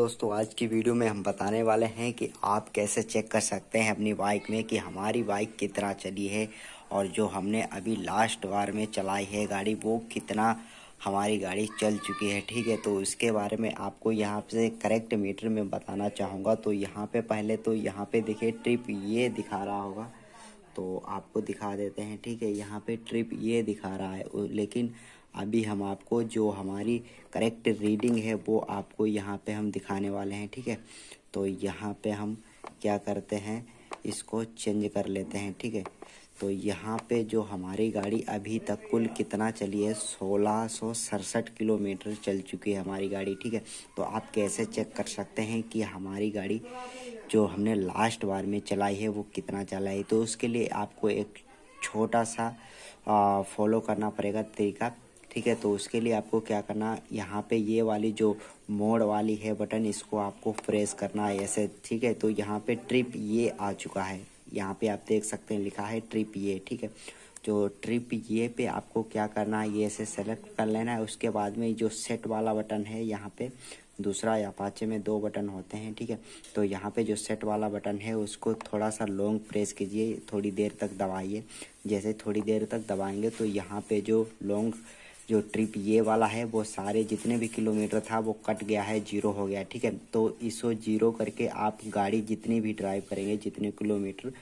दोस्तों, आज की वीडियो में हम बताने वाले हैं कि आप कैसे चेक कर सकते हैं अपनी बाइक में कि हमारी बाइक कितना चली है और जो हमने अभी लास्ट बार में चलाई है गाड़ी, वो कितना हमारी गाड़ी चल चुकी है, ठीक है? तो इसके बारे में आपको यहाँ से करेक्ट मीटर में बताना चाहूँगा। तो यहाँ पे पहले तो यहाँ पे देखिए ट्रिप ये दिखा रहा होगा। तो आपको दिखा देते हैं, ठीक है? यहाँ पे ट्रिप ये दिखा रहा है। लेकिन अभी हम आपको जो हमारी करेक्ट रीडिंग है, वो आपको यहाँ पे हम दिखाने वाले हैं, ठीक है? तो यहाँ पे हम क्या करते हैं, इसको चेंज कर लेते हैं, ठीक है? तो यहाँ पे जो हमारी गाड़ी अभी तक कुल कितना चली है, सोलह सौ किलोमीटर चल चुकी है हमारी गाड़ी, ठीक है? तो आप कैसे चेक कर सकते हैं कि हमारी गाड़ी जो हमने लास्ट बार में चलाई है, वो कितना चला है? तो उसके लिए आपको एक छोटा सा फॉलो करना पड़ेगा तरीका। ठीक है तो उसके लिए आपको क्या करना, यहाँ पे ये वाली जो मोड वाली है बटन, इसको आपको प्रेस करना है ऐसे, ठीक है तो यहाँ पे ट्रिप ये आ चुका है। यहाँ पे आप देख सकते हैं, लिखा है ट्रिप ये, ठीक है। जो ट्रिप ये पे आपको क्या करना है, ये ऐसे सेलेक्ट कर लेना है, उसके बाद में जो सेट वाला बटन है यहाँ पे, दूसरा या पाँचे में दो बटन होते हैं, ठीक है। तो यहाँ पे जो सेट वाला बटन है, उसको थोड़ा सा लॉन्ग प्रेस कीजिए, थोड़ी देर तक दबाइए। जैसे थोड़ी देर तक दबाएँगे तो यहाँ पे जो लॉन्ग जो ट्रिप ये वाला है, वो सारे जितने भी किलोमीटर था, वो कट गया है ज़ीरो हो गया, ठीक है? तो इसको ज़ीरो करके आप गाड़ी जितनी भी ड्राइव करेंगे, जितने किलोमीटर,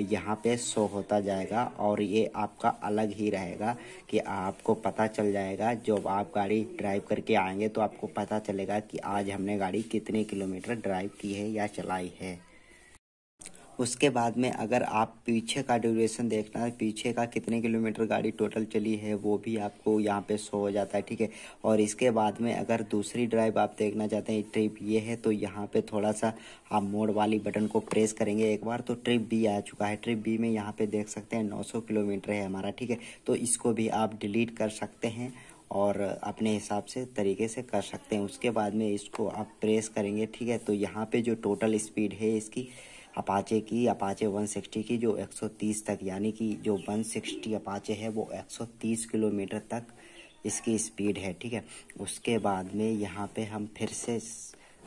यहाँ पे शो होता जाएगा और ये आपका अलग ही रहेगा कि आपको पता चल जाएगा। जब आप गाड़ी ड्राइव करके आएँगे तो आपको पता चलेगा कि आज हमने गाड़ी कितने किलोमीटर ड्राइव की है या चलाई है। उसके बाद में अगर आप पीछे का ड्यूरेशन देखना है, पीछे का कितने किलोमीटर गाड़ी टोटल चली है, वो भी आपको यहाँ पे शो हो जाता है, ठीक है? और इसके बाद में अगर दूसरी ड्राइव आप देखना चाहते हैं ट्रिप ये है तो यहाँ पे थोड़ा सा आप मोड वाली बटन को प्रेस करेंगे। एक बार तो ट्रिप बी आ चुका है। ट्रिप बी में यहाँ पे देख सकते हैं नौ सौ किलोमीटर है हमारा, ठीक है? तो इसको भी आप डिलीट कर सकते हैं और अपने हिसाब से तरीके से कर सकते हैं। उसके बाद में इसको आप प्रेस करेंगे, ठीक है? तो यहाँ पे जो टोटल स्पीड है इसकी अपाचे की अपाचे 160 की, जो 130 तक, यानी कि जो 160 अपाचे है, वो 130 किलोमीटर तक इसकी स्पीड है, ठीक है? उसके बाद में यहाँ पे हम फिर से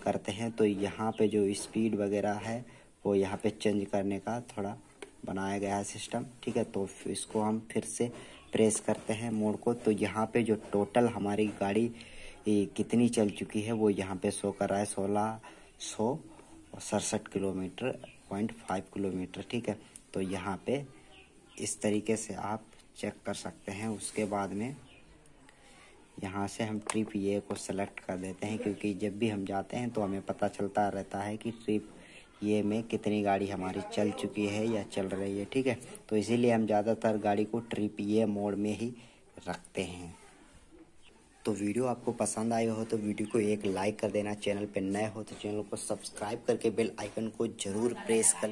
करते हैं तो यहाँ पे जो स्पीड वगैरह है, वो यहाँ पे चेंज करने का थोड़ा बनाया गया है सिस्टम ठीक है? तो इसको हम फिर से प्रेस करते हैं मोड को तो यहाँ पे जो टोटल हमारी गाड़ी कितनी चल चुकी है, वो यहाँ पे शो कर रहा है, सोलह सौ सड़सठ किलोमीटर पॉइंट फाइव किलोमीटर, ठीक है? तो यहाँ पे इस तरीके से आप चेक कर सकते हैं। उसके बाद में यहाँ से हम ट्रिप ये को सेलेक्ट कर देते हैं, क्योंकि जब भी हम जाते हैं तो हमें पता चलता रहता है कि ट्रिप ये में कितनी गाड़ी हमारी चल चुकी है या चल रही है, ठीक है? तो इसीलिए हम ज़्यादातर गाड़ी को ट्रिप ये मोड में ही रखते हैं। तो वीडियो आपको पसंद आया हो तो वीडियो को एक लाइक कर देना, चैनल पर नए हो तो चैनल को सब्सक्राइब करके बेल आइकन को ज़रूर प्रेस कर